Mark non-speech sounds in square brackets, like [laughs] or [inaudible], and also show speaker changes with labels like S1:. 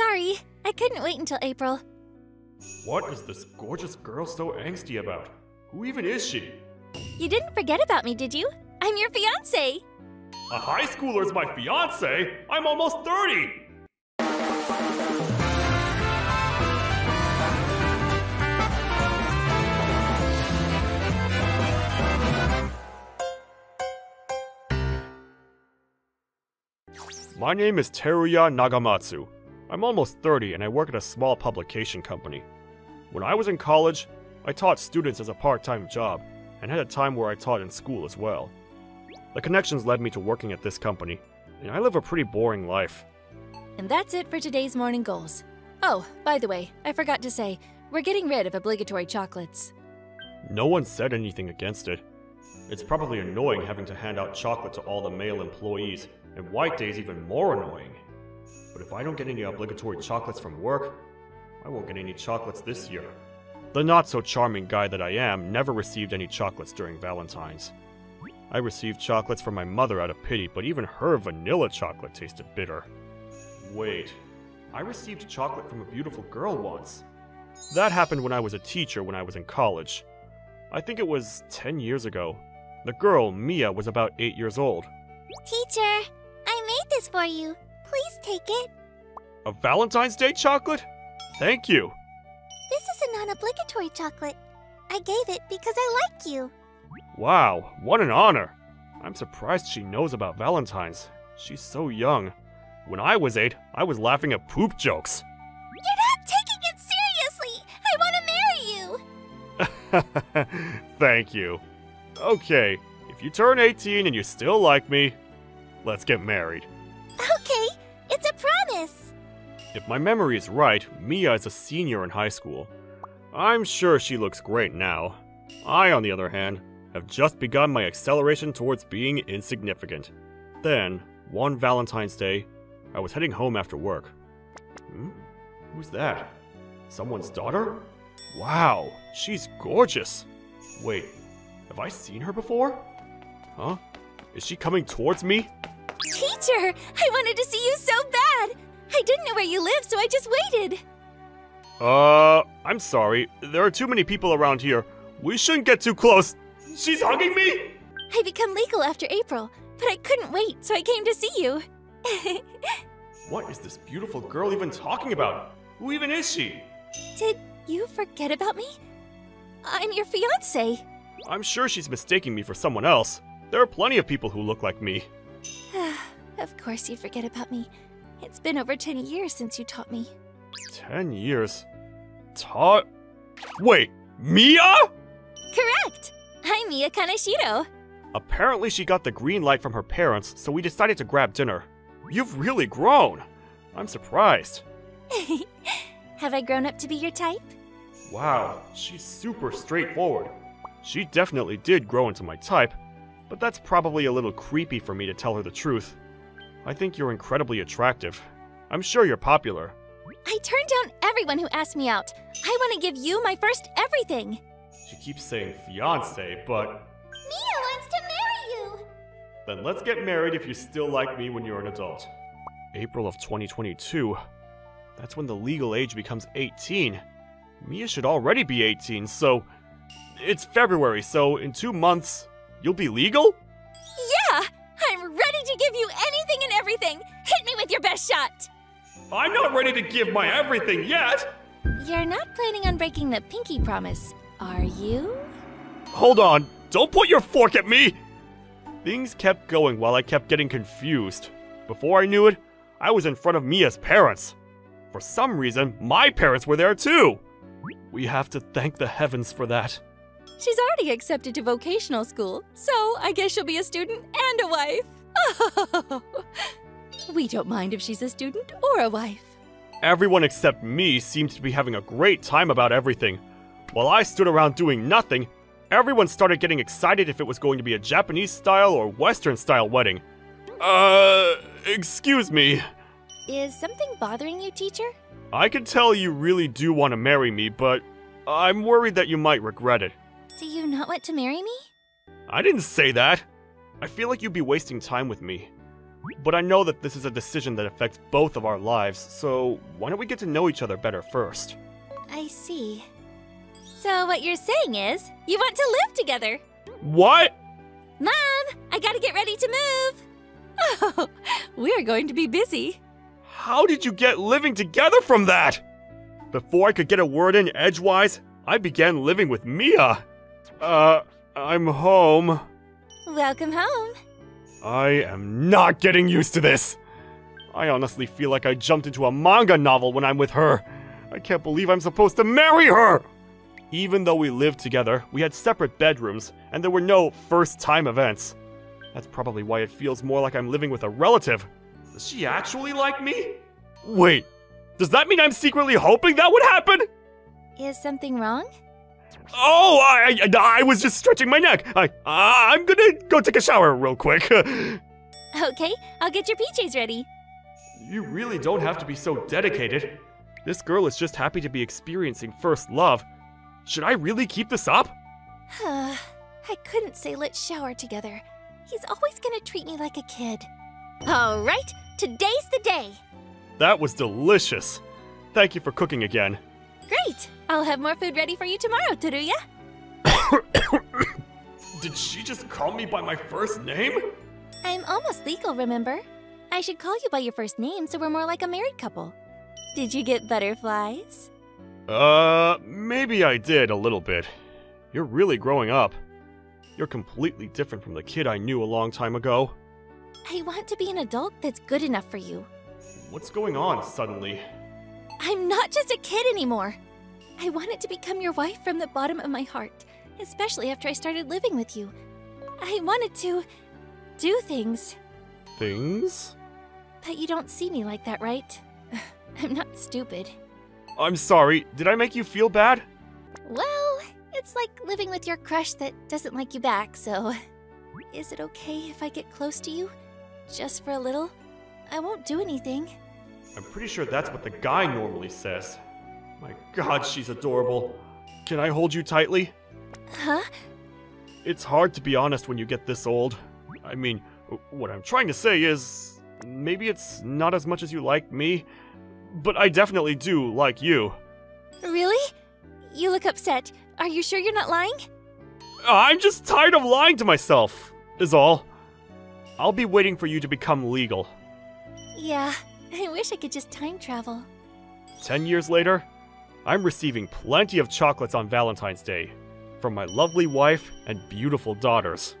S1: Sorry, I couldn't wait until April.
S2: What is this gorgeous girl so angsty about? Who even is she?
S1: You didn't forget about me, did you? I'm your fiance.
S2: A high schooler's my fiance? I'm almost 30! My name is Teruya Nagamatsu. I'm almost 30 and I work at a small publication company. When I was in college, I taught students as a part time job and had a time where I taught in school as well. The connections led me to working at this company, and I live a pretty boring life.
S1: And that's it for today's morning goals. Oh, by the way, I forgot to say, we're getting rid of obligatory chocolates.
S2: No one said anything against it. It's probably annoying having to hand out chocolate to all the male employees, and White Day's even more annoying. But if I don't get any obligatory chocolates from work, I won't get any chocolates this year. The not so charming guy that I am never received any chocolates during Valentine's. I received chocolates from my mother out of pity, but even her vanilla chocolate tasted bitter. Wait, I received chocolate from a beautiful girl once. That happened when I was a teacher when I was in college. I think it was 10 years ago. The girl, Mia, was about 8 years old.
S3: Teacher, I made this for you. Please take it.
S2: A Valentine's Day chocolate? Thank you.
S3: This is a non obligatory chocolate. I gave it because I like you.
S2: Wow, what an honor. I'm surprised she knows about Valentine's. She's so young. When I was 8, I was laughing at poop jokes.
S3: You're not taking it seriously! I want to marry you! [laughs]
S2: Thank you. Okay, if you turn 18 and you still like me, let's get married. If my memory is right, Mia is a senior in high school. I'm sure she looks great now. I, on the other hand, have just begun my acceleration towards being insignificant. Then, one Valentine's Day, I was heading home after work. Hmm? Who's that? Someone's daughter? Wow, she's gorgeous. Wait, have I seen her before? Huh? Is she coming towards me?
S1: Teacher, I wanted to see you so bad. I didn't know where you lived, so I just waited.
S2: Uh, I'm sorry. There are too many people around here. We shouldn't get too close. She's hugging me?
S1: I become legal after April, but I couldn't wait, so I came to see you. [laughs]
S2: What is this beautiful girl even talking about? Who even is she?
S1: Did you forget about me? I'm your fiance.
S2: I'm sure she's mistaking me for someone else. There are plenty of people who look like me. [sighs]
S1: of course you'd forget about me. It's been over 10 years since you taught me.
S2: Ten years. Taught? Wait, Mia?
S1: Correct! I'm Mia Kaneshiro.
S2: Apparently, she got the green light from her parents, so we decided to grab dinner. You've really grown. I'm surprised. [laughs]
S1: Have I grown up to be your type?
S2: Wow, she's super straightforward. She definitely did grow into my type, but that's probably a little creepy for me to tell her the truth. I think you're incredibly attractive. I'm sure you're popular.
S1: I turned down everyone who asked me out. I want to give you my first everything.
S2: She keeps saying fiance, but
S3: Mia wants to marry you.
S2: then let's get married if you still like me when you're an adult. April of 2022. That's when the legal age becomes 18. Mia should already be 18, so. It's February, so in two months, you'll be legal?
S1: Yeah! I'm ready to give you anything and everything! Hit me with your best shot!
S2: I'm not ready to give my everything yet!
S1: You're not planning on breaking the pinky promise, are you?
S2: Hold on, don't put your fork at me! Things kept going while I kept getting confused. Before I knew it, I was in front of Mia's parents. For some reason, my parents were there too. We have to thank the heavens for that.
S1: She's already accepted to vocational school, so I guess she'll be a student and a wife. [laughs] we don't mind if she's a student or a wife.
S2: Everyone except me seemed to be having a great time about everything. While I stood around doing nothing, everyone started getting excited if it was going to be a Japanese style or Western style wedding. Uh, excuse me.
S1: Is something bothering you, teacher?
S2: I can tell you really do want to marry me, but I'm worried that you might regret it.
S1: Do you not want to marry me?
S2: I didn't say that. I feel like you'd be wasting time with me. But I know that this is a decision that affects both of our lives, so why don't we get to know each other better first?
S3: I see.
S1: So, what you're saying is, you want to live together?
S2: What?
S1: Mom, I gotta get ready to move. Oh, [laughs] we're going to be busy.
S2: How did you get living together from that? Before I could get a word in edgewise, I began living with Mia. Uh, I'm home.
S1: Welcome home.
S2: I am not getting used to this. I honestly feel like I jumped into a manga novel when I'm with her. I can't believe I'm supposed to marry her! Even though we lived together, we had separate bedrooms, and there were no first time events. That's probably why it feels more like I'm living with a relative. Does she actually like me? Wait, does that mean I'm secretly hoping that would happen?
S1: Is something wrong?
S2: Oh, I, I, I was just stretching my neck. I, I'm gonna go take a shower real quick. [laughs]
S1: Okay, I'll get your PJs ready.
S2: You really don't have to be so dedicated. This girl is just happy to be experiencing first love. Should I really keep this up? [sighs]
S3: I couldn't say let's shower together. He's always gonna treat me like a kid.
S1: All right, today's the day.
S2: That was delicious. Thank you for cooking again.
S1: Great. I'll have more food ready for you tomorrow, Teruya. [coughs]
S2: Did she just call me by my first name?
S1: I'm almost legal, remember? I should call you by your first name so we're more like a married couple. Did you get butterflies?
S2: Uh, maybe I did a little bit. You're really growing up. You're completely different from the kid I knew a long time ago.
S1: I want to be an adult that's good enough for you.
S2: What's going on suddenly?
S1: I'm not just a kid anymore. I wanted to become your wife from the bottom of my heart, especially after I started living with you. I wanted to do things,
S2: Things?
S1: but you don't see me like that, right? [sighs] I'm not stupid.
S2: I'm sorry, did I make you feel bad?
S3: Well, it's like living with your crush that doesn't like you back, so.
S1: Is it okay if I get close to you? Just for a little? I won't do anything.
S2: I'm pretty sure that's what the guy normally says. My god, she's adorable. Can I hold you tightly?
S1: Huh?
S2: It's hard to be honest when you get this old. I mean, what I'm trying to say is maybe it's not as much as you like me, but I definitely do like you.
S1: Really? You look upset. Are you sure you're not lying?
S2: I'm just tired of lying to myself, is all. I'll be waiting for you to become legal.
S1: Yeah, I wish I could just time travel.
S2: Ten years later, I'm receiving plenty of chocolates on Valentine's Day from my lovely wife and beautiful daughters.